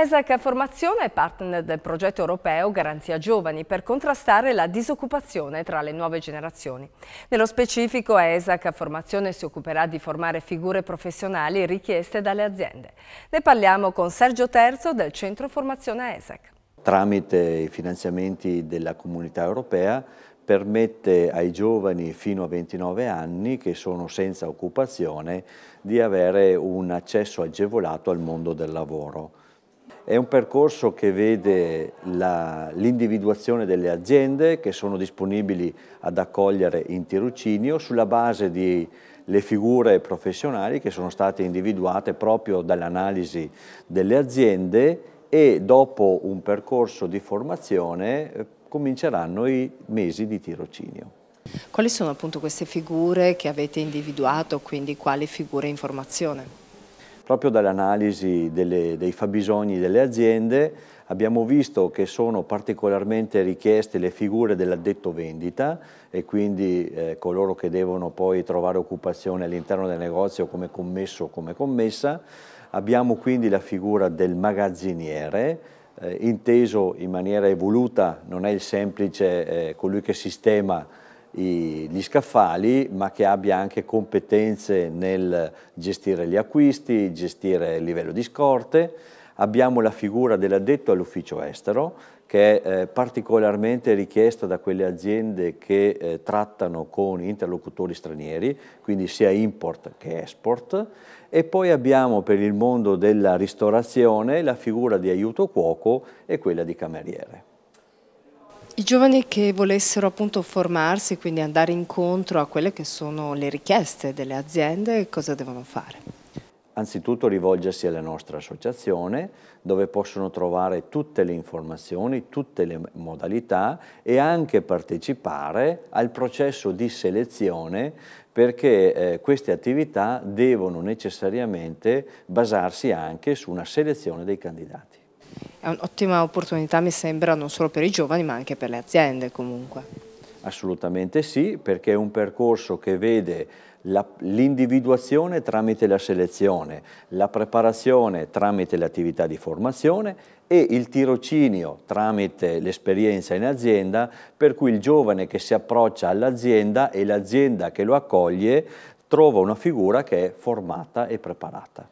ESAC Formazione è partner del progetto europeo Garanzia Giovani per contrastare la disoccupazione tra le nuove generazioni. Nello specifico ESAC Formazione si occuperà di formare figure professionali richieste dalle aziende. Ne parliamo con Sergio Terzo del Centro Formazione ESAC. Tramite i finanziamenti della comunità europea permette ai giovani fino a 29 anni che sono senza occupazione di avere un accesso agevolato al mondo del lavoro. È un percorso che vede l'individuazione delle aziende che sono disponibili ad accogliere in tirocinio sulla base di le figure professionali che sono state individuate proprio dall'analisi delle aziende e dopo un percorso di formazione eh, cominceranno i mesi di tirocinio. Quali sono appunto queste figure che avete individuato, quindi quali figure in formazione? Proprio dall'analisi dei fabbisogni delle aziende abbiamo visto che sono particolarmente richieste le figure dell'addetto vendita e quindi eh, coloro che devono poi trovare occupazione all'interno del negozio come commesso o come commessa. Abbiamo quindi la figura del magazziniere, eh, inteso in maniera evoluta, non è il semplice eh, colui che sistema gli scaffali ma che abbia anche competenze nel gestire gli acquisti, gestire il livello di scorte. Abbiamo la figura dell'addetto all'ufficio estero che è eh, particolarmente richiesta da quelle aziende che eh, trattano con interlocutori stranieri, quindi sia import che export. E poi abbiamo per il mondo della ristorazione la figura di aiuto cuoco e quella di cameriere. I giovani che volessero appunto formarsi, quindi andare incontro a quelle che sono le richieste delle aziende, cosa devono fare? Anzitutto rivolgersi alla nostra associazione dove possono trovare tutte le informazioni, tutte le modalità e anche partecipare al processo di selezione perché eh, queste attività devono necessariamente basarsi anche su una selezione dei candidati. È un'ottima opportunità mi sembra non solo per i giovani ma anche per le aziende comunque. Assolutamente sì, perché è un percorso che vede l'individuazione tramite la selezione, la preparazione tramite le attività di formazione e il tirocinio tramite l'esperienza in azienda, per cui il giovane che si approccia all'azienda e l'azienda che lo accoglie trova una figura che è formata e preparata.